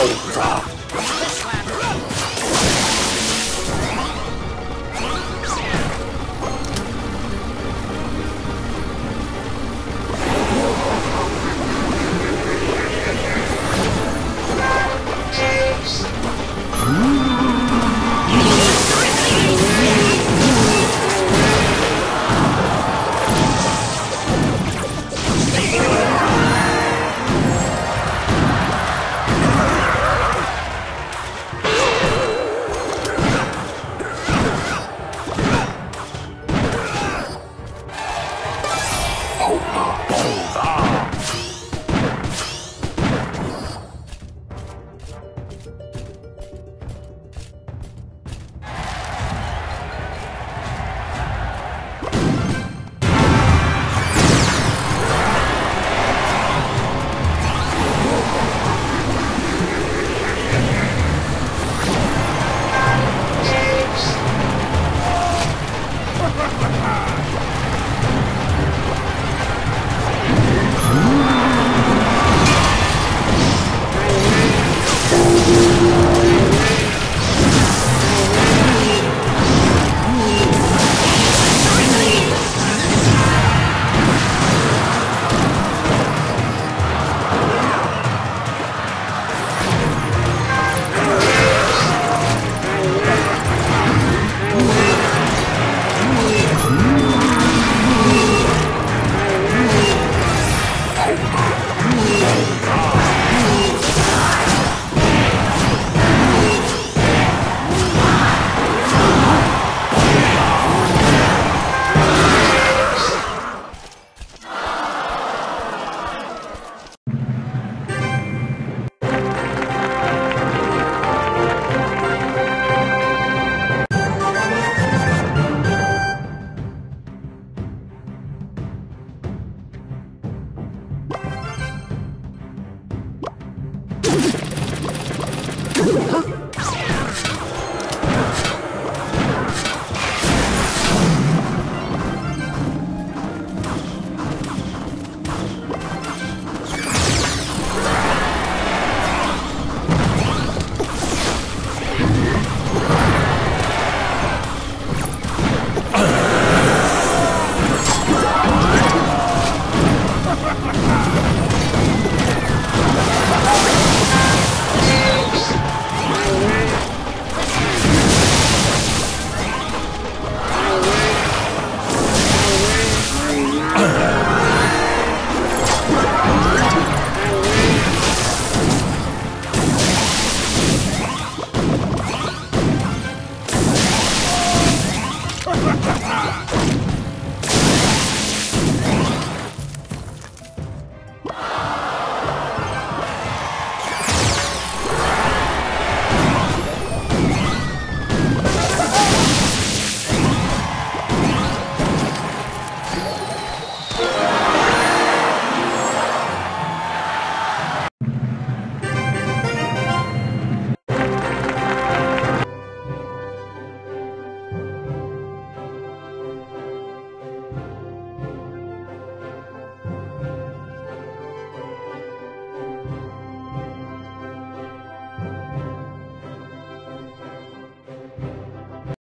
Cobra.